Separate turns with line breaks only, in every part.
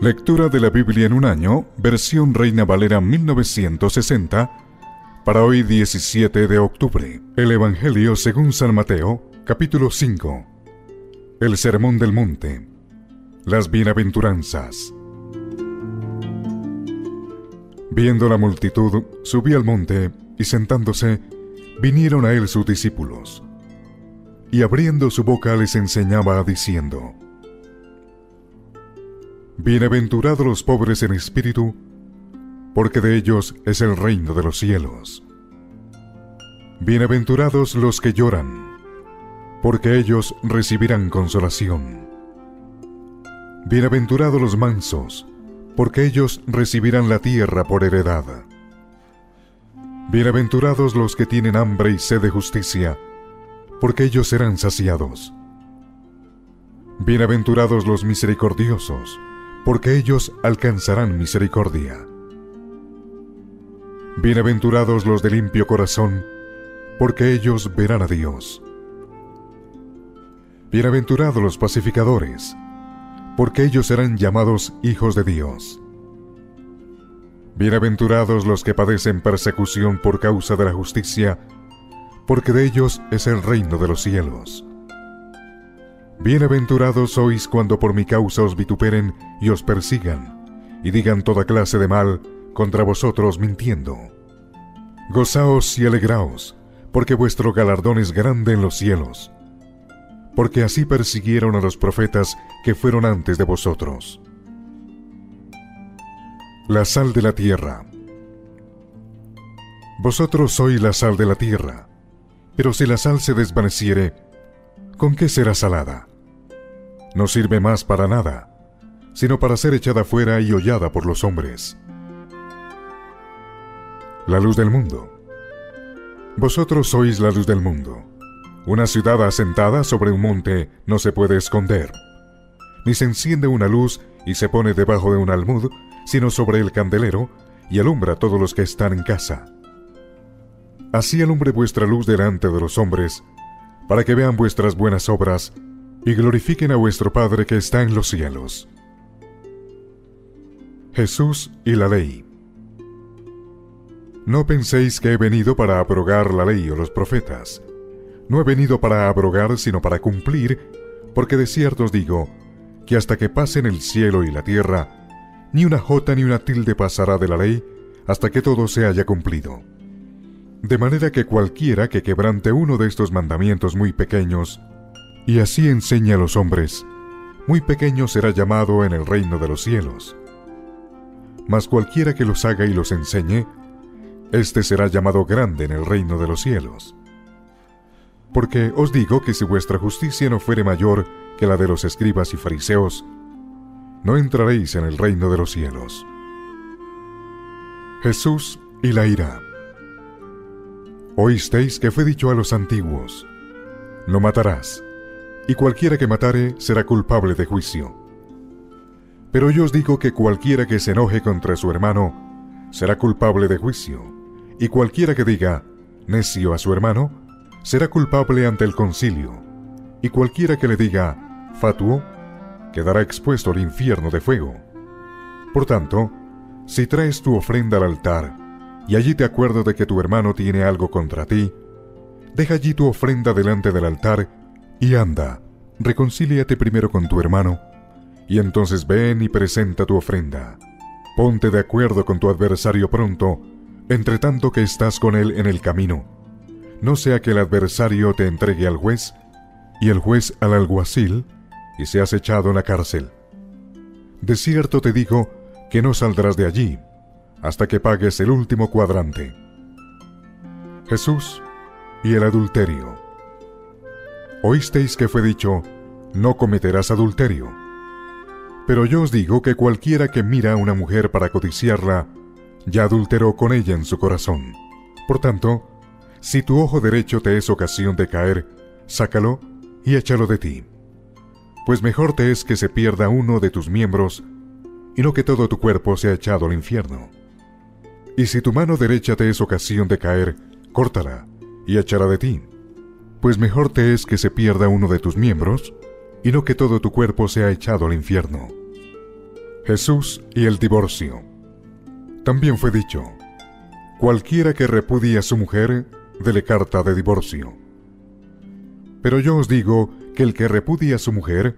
Lectura de la Biblia en un año, versión Reina Valera 1960, para hoy 17 de octubre. El Evangelio según San Mateo, capítulo 5. El Sermón del Monte. Las Bienaventuranzas. Viendo la multitud, subí al monte y sentándose, vinieron a él sus discípulos. Y abriendo su boca les enseñaba diciendo, Bienaventurados los pobres en espíritu, porque de ellos es el reino de los cielos. Bienaventurados los que lloran, porque ellos recibirán consolación. Bienaventurados los mansos, porque ellos recibirán la tierra por heredad. Bienaventurados los que tienen hambre y sed de justicia, porque ellos serán saciados. Bienaventurados los misericordiosos, porque ellos alcanzarán misericordia. Bienaventurados los de limpio corazón, porque ellos verán a Dios. Bienaventurados los pacificadores, porque ellos serán llamados hijos de Dios. Bienaventurados los que padecen persecución por causa de la justicia, porque de ellos es el reino de los cielos. Bienaventurados sois cuando por mi causa os vituperen y os persigan, y digan toda clase de mal contra vosotros mintiendo. Gozaos y alegraos, porque vuestro galardón es grande en los cielos, porque así persiguieron a los profetas que fueron antes de vosotros. La sal de la tierra. Vosotros sois la sal de la tierra, pero si la sal se desvaneciere, ¿con qué será salada? No sirve más para nada, sino para ser echada fuera y hollada por los hombres. La luz del mundo. Vosotros sois la luz del mundo. Una ciudad asentada sobre un monte no se puede esconder, ni se enciende una luz y se pone debajo de un almud, sino sobre el candelero, y alumbra a todos los que están en casa. Así alumbre vuestra luz delante de los hombres, para que vean vuestras buenas obras y glorifiquen a vuestro Padre que está en los cielos. Jesús y la ley. No penséis que he venido para abrogar la ley o los profetas. No he venido para abrogar, sino para cumplir, porque de cierto os digo, que hasta que pasen el cielo y la tierra, ni una jota ni una tilde pasará de la ley, hasta que todo se haya cumplido. De manera que cualquiera que quebrante uno de estos mandamientos muy pequeños, y así enseña a los hombres, muy pequeño será llamado en el reino de los cielos. Mas cualquiera que los haga y los enseñe, éste será llamado grande en el reino de los cielos. Porque os digo que si vuestra justicia no fuere mayor que la de los escribas y fariseos, no entraréis en el reino de los cielos. Jesús y la ira. Oísteis que fue dicho a los antiguos, no matarás y cualquiera que matare será culpable de juicio. Pero yo os digo que cualquiera que se enoje contra su hermano será culpable de juicio, y cualquiera que diga necio a su hermano será culpable ante el concilio, y cualquiera que le diga fatuo quedará expuesto al infierno de fuego. Por tanto, si traes tu ofrenda al altar, y allí te acuerdo de que tu hermano tiene algo contra ti, deja allí tu ofrenda delante del altar y anda, reconcíliate primero con tu hermano, y entonces ven y presenta tu ofrenda. Ponte de acuerdo con tu adversario pronto, entre tanto que estás con él en el camino. No sea que el adversario te entregue al juez, y el juez al alguacil, y seas echado en la cárcel. De cierto te digo que no saldrás de allí, hasta que pagues el último cuadrante. Jesús y el adulterio. Oísteis que fue dicho, no cometerás adulterio. Pero yo os digo que cualquiera que mira a una mujer para codiciarla, ya adulteró con ella en su corazón. Por tanto, si tu ojo derecho te es ocasión de caer, sácalo y échalo de ti. Pues mejor te es que se pierda uno de tus miembros, y no que todo tu cuerpo sea echado al infierno. Y si tu mano derecha te es ocasión de caer, córtala y échala de ti pues mejor te es que se pierda uno de tus miembros, y no que todo tu cuerpo sea echado al infierno. Jesús y el divorcio. También fue dicho, cualquiera que repudie a su mujer, dele carta de divorcio. Pero yo os digo que el que repudia a su mujer,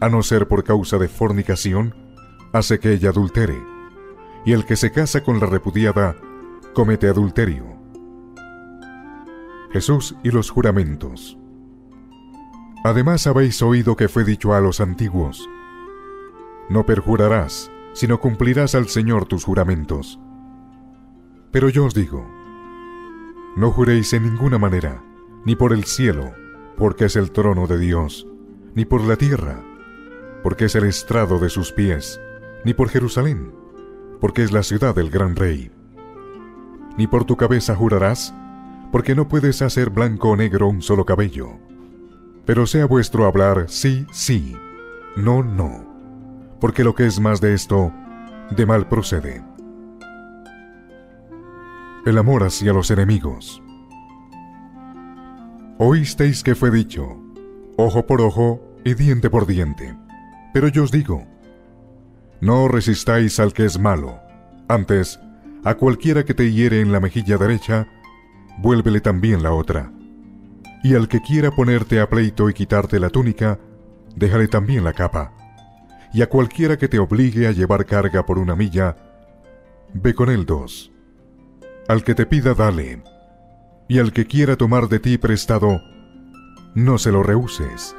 a no ser por causa de fornicación, hace que ella adultere, y el que se casa con la repudiada, comete adulterio. Jesús y los juramentos. Además habéis oído que fue dicho a los antiguos, no perjurarás, sino cumplirás al Señor tus juramentos. Pero yo os digo, no juréis en ninguna manera, ni por el cielo, porque es el trono de Dios, ni por la tierra, porque es el estrado de sus pies, ni por Jerusalén, porque es la ciudad del gran rey. Ni por tu cabeza jurarás, porque no puedes hacer blanco o negro un solo cabello. Pero sea vuestro hablar sí, sí, no, no porque lo que es más de esto, de mal procede. El amor hacia los enemigos. Oísteis que fue dicho, ojo por ojo y diente por diente. Pero yo os digo, no resistáis al que es malo, antes, a cualquiera que te hiere en la mejilla derecha, vuélvele también la otra. Y al que quiera ponerte a pleito y quitarte la túnica, déjale también la capa y a cualquiera que te obligue a llevar carga por una milla, ve con él dos. Al que te pida, dale, y al que quiera tomar de ti prestado, no se lo rehuses.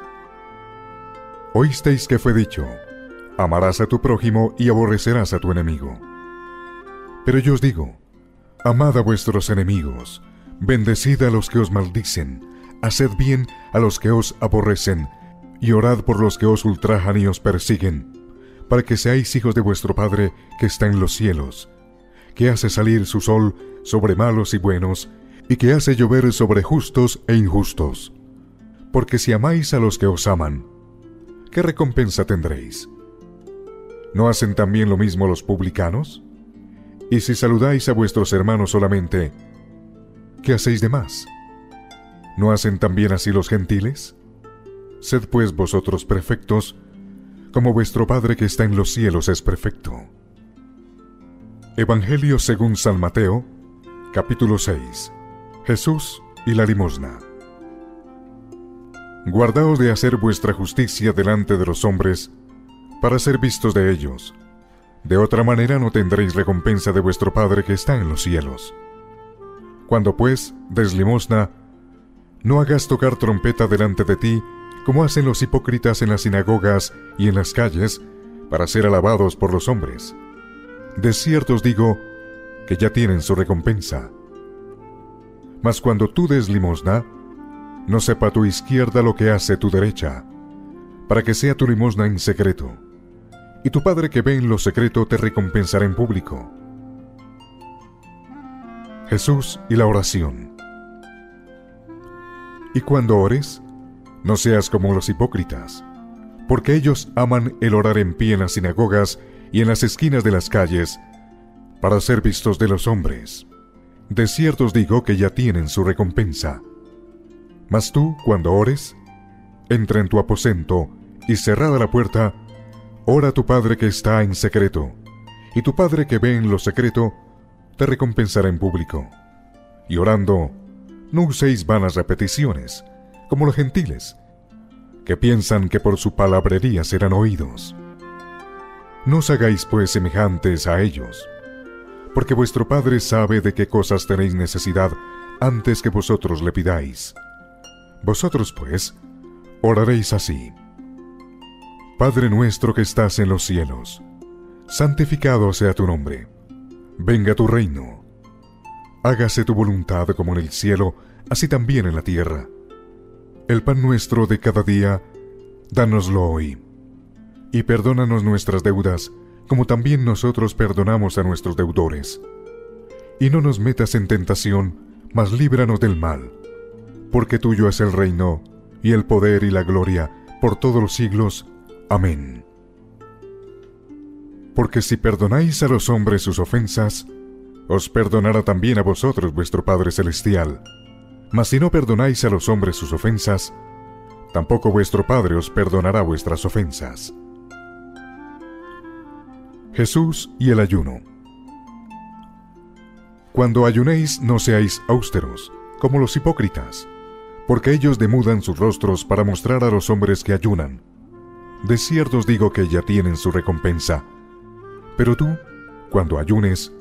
Oísteis que fue dicho, amarás a tu prójimo y aborrecerás a tu enemigo. Pero yo os digo, amad a vuestros enemigos, bendecid a los que os maldicen, haced bien a los que os aborrecen, y orad por los que os ultrajan y os persiguen, para que seáis hijos de vuestro Padre que está en los cielos, que hace salir su sol sobre malos y buenos, y que hace llover sobre justos e injustos. Porque si amáis a los que os aman, ¿qué recompensa tendréis? ¿No hacen también lo mismo los publicanos? Y si saludáis a vuestros hermanos solamente, ¿qué hacéis de más? ¿No hacen también así los gentiles? Sed pues vosotros perfectos, como vuestro Padre que está en los cielos es perfecto. Evangelio según San Mateo, capítulo 6. Jesús y la limosna. Guardaos de hacer vuestra justicia delante de los hombres, para ser vistos de ellos. De otra manera no tendréis recompensa de vuestro Padre que está en los cielos. Cuando pues des limosna, no hagas tocar trompeta delante de ti, como hacen los hipócritas en las sinagogas y en las calles, para ser alabados por los hombres. De cierto os digo que ya tienen su recompensa. Mas cuando tú des limosna, no sepa tu izquierda lo que hace tu derecha, para que sea tu limosna en secreto, y tu Padre que ve en lo secreto te recompensará en público. Jesús y la oración. Y cuando ores, no seas como los hipócritas, porque ellos aman el orar en pie en las sinagogas y en las esquinas de las calles, para ser vistos de los hombres. De cierto os digo que ya tienen su recompensa. Mas tú, cuando ores, entra en tu aposento y cerrada la puerta, ora a tu Padre que está en secreto, y tu Padre que ve en lo secreto, te recompensará en público. Y orando, no uséis vanas repeticiones, como los gentiles, que piensan que por su palabrería serán oídos. No os hagáis pues semejantes a ellos, porque vuestro Padre sabe de qué cosas tenéis necesidad antes que vosotros le pidáis. Vosotros pues oraréis así. Padre nuestro que estás en los cielos, santificado sea tu nombre, venga tu reino, hágase tu voluntad como en el cielo, así también en la tierra. El pan nuestro de cada día, dánoslo hoy. Y perdónanos nuestras deudas, como también nosotros perdonamos a nuestros deudores. Y no nos metas en tentación, mas líbranos del mal. Porque tuyo es el reino, y el poder y la gloria, por todos los siglos. Amén. Porque si perdonáis a los hombres sus ofensas, os perdonará también a vosotros vuestro Padre Celestial. Mas si no perdonáis a los hombres sus ofensas, tampoco vuestro Padre os perdonará vuestras ofensas. Jesús y el ayuno. Cuando ayunéis no seáis austeros, como los hipócritas, porque ellos demudan sus rostros para mostrar a los hombres que ayunan. De cierto os digo que ya tienen su recompensa. Pero tú, cuando ayunes,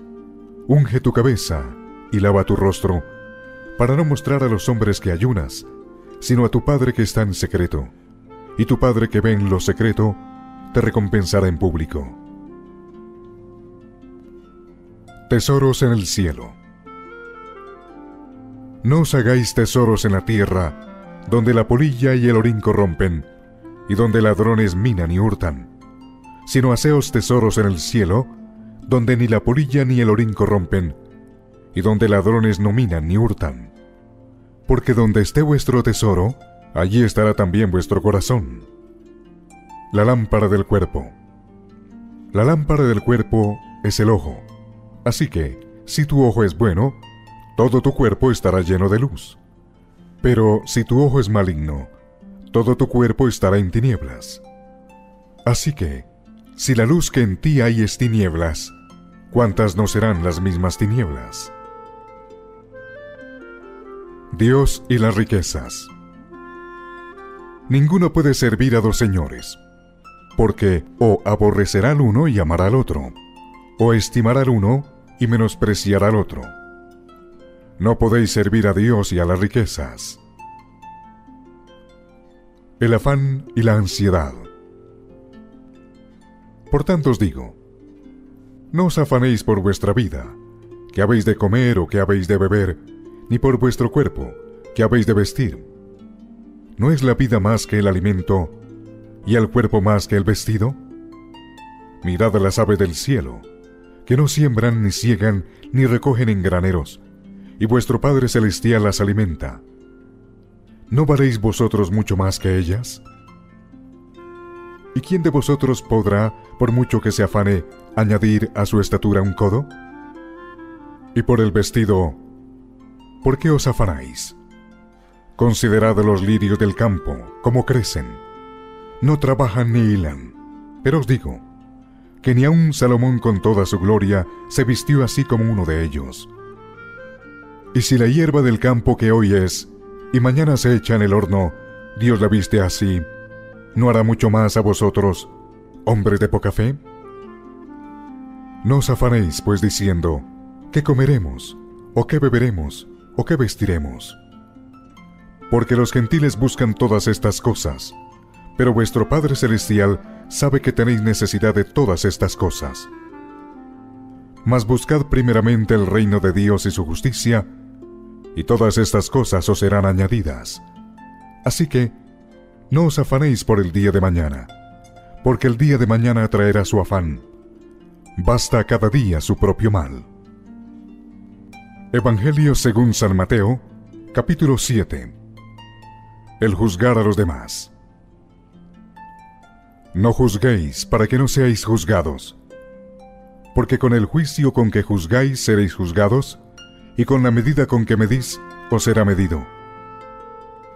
unge tu cabeza y lava tu rostro, para no mostrar a los hombres que ayunas, sino a tu Padre que está en secreto, y tu Padre que ve en lo secreto, te recompensará en público. Tesoros en el cielo. No os hagáis tesoros en la tierra, donde la polilla y el orín corrompen, y donde ladrones minan y hurtan, sino haceos tesoros en el cielo, donde ni la polilla ni el orín corrompen, y donde ladrones no minan ni hurtan. Porque donde esté vuestro tesoro, allí estará también vuestro corazón. La lámpara del cuerpo. La lámpara del cuerpo es el ojo. Así que, si tu ojo es bueno, todo tu cuerpo estará lleno de luz. Pero si tu ojo es maligno, todo tu cuerpo estará en tinieblas. Así que, si la luz que en ti hay es tinieblas, ¿cuántas no serán las mismas tinieblas? Dios y las riquezas. Ninguno puede servir a dos señores, porque o aborrecerá al uno y amará al otro, o estimará al uno y menospreciará al otro. No podéis servir a Dios y a las riquezas. El afán y la ansiedad. Por tanto os digo, no os afanéis por vuestra vida, que habéis de comer o que habéis de beber, ni por vuestro cuerpo, que habéis de vestir. ¿No es la vida más que el alimento y el cuerpo más que el vestido? Mirad a las aves del cielo, que no siembran, ni ciegan, ni recogen en graneros, y vuestro Padre Celestial las alimenta. ¿No valéis vosotros mucho más que ellas? ¿Y quién de vosotros podrá, por mucho que se afane, añadir a su estatura un codo? Y por el vestido, ¿por qué os afanáis? Considerad los lirios del campo, cómo crecen. No trabajan ni hilan. Pero os digo, que ni aun Salomón con toda su gloria se vistió así como uno de ellos. Y si la hierba del campo que hoy es, y mañana se echa en el horno, Dios la viste así, ¿no hará mucho más a vosotros, hombres de poca fe? No os afanéis, pues, diciendo, ¿qué comeremos? ¿O qué beberemos? ¿O qué vestiremos? Porque los gentiles buscan todas estas cosas, pero vuestro Padre Celestial sabe que tenéis necesidad de todas estas cosas. Mas buscad primeramente el reino de Dios y su justicia, y todas estas cosas os serán añadidas. Así que, no os afanéis por el día de mañana, porque el día de mañana traerá su afán. Basta cada día su propio mal. Evangelio según San Mateo, capítulo 7. El juzgar a los demás. No juzguéis para que no seáis juzgados, porque con el juicio con que juzgáis seréis juzgados, y con la medida con que medís os será medido.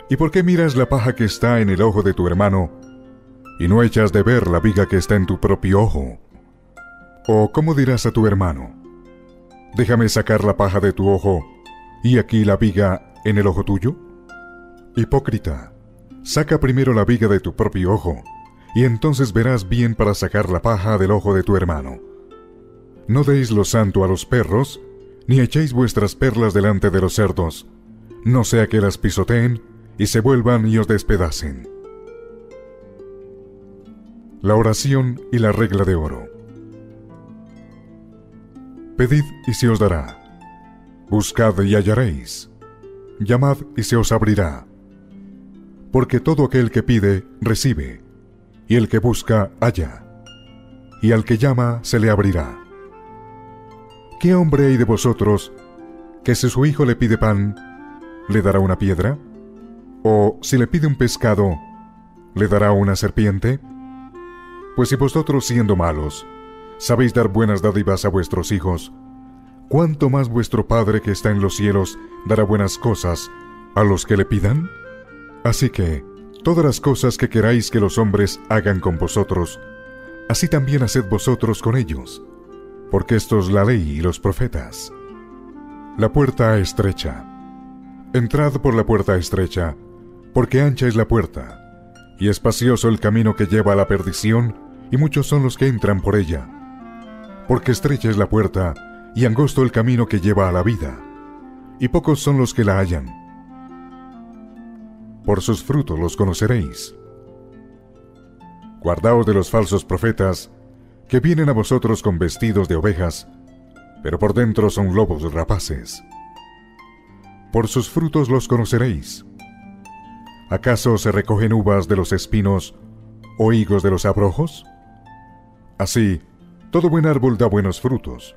¿Y por qué miras la paja que está en el ojo de tu hermano, y no echas de ver la viga que está en tu propio ojo? ¿O cómo dirás a tu hermano, déjame sacar la paja de tu ojo, y aquí la viga en el ojo tuyo? Hipócrita, saca primero la viga de tu propio ojo, y entonces verás bien para sacar la paja del ojo de tu hermano. No deis lo santo a los perros, ni echéis vuestras perlas delante de los cerdos, no sea que las pisoteen y se vuelvan y os despedacen. La oración y la regla de oro. Pedid y se os dará. Buscad y hallaréis. Llamad y se os abrirá. Porque todo aquel que pide, recibe y el que busca, halla, y al que llama, se le abrirá. ¿Qué hombre hay de vosotros que si su hijo le pide pan, le dará una piedra? ¿O si le pide un pescado, le dará una serpiente? Pues si vosotros siendo malos, sabéis dar buenas dádivas a vuestros hijos, ¿cuánto más vuestro Padre que está en los cielos dará buenas cosas a los que le pidan? Así que, Todas las cosas que queráis que los hombres hagan con vosotros, así también haced vosotros con ellos, porque esto es la ley y los profetas. La puerta estrecha. Entrad por la puerta estrecha, porque ancha es la puerta, y espacioso el camino que lleva a la perdición, y muchos son los que entran por ella. Porque estrecha es la puerta, y angosto el camino que lleva a la vida, y pocos son los que la hallan. Por sus frutos los conoceréis. Guardaos de los falsos profetas, que vienen a vosotros con vestidos de ovejas, pero por dentro son lobos rapaces. Por sus frutos los conoceréis. ¿Acaso se recogen uvas de los espinos o higos de los abrojos? Así, todo buen árbol da buenos frutos,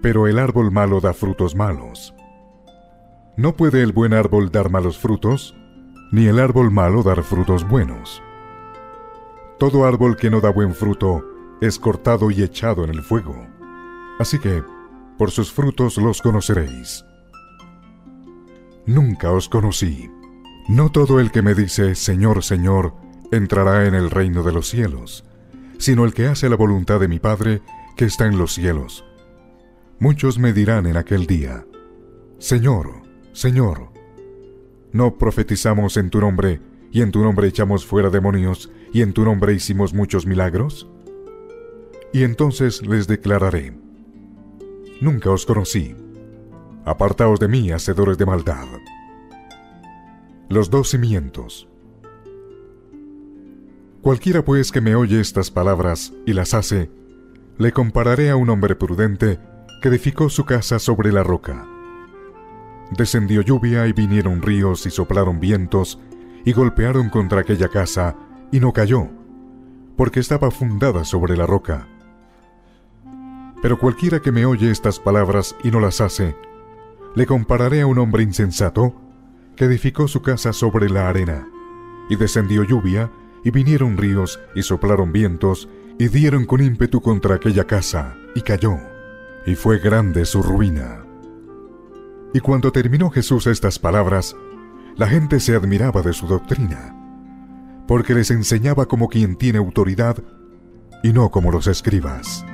pero el árbol malo da frutos malos. No puede el buen árbol dar malos frutos, ni el árbol malo dar frutos buenos. Todo árbol que no da buen fruto es cortado y echado en el fuego. Así que, por sus frutos los conoceréis. Nunca os conocí. No todo el que me dice, Señor, Señor, entrará en el reino de los cielos, sino el que hace la voluntad de mi Padre que está en los cielos. Muchos me dirán en aquel día, Señor, Señor, ¿no profetizamos en tu nombre, y en tu nombre echamos fuera demonios, y en tu nombre hicimos muchos milagros? Y entonces les declararé, nunca os conocí. Apartaos de mí, hacedores de maldad. Los dos cimientos. Cualquiera pues que me oye estas palabras y las hace, le compararé a un hombre prudente que edificó su casa sobre la roca. Descendió lluvia y vinieron ríos y soplaron vientos y golpearon contra aquella casa y no cayó, porque estaba fundada sobre la roca. Pero cualquiera que me oye estas palabras y no las hace, le compararé a un hombre insensato que edificó su casa sobre la arena, y descendió lluvia, y vinieron ríos, y soplaron vientos, y dieron con ímpetu contra aquella casa, y cayó, y fue grande su ruina. Y cuando terminó Jesús estas palabras, la gente se admiraba de su doctrina, porque les enseñaba como quien tiene autoridad y no como los escribas.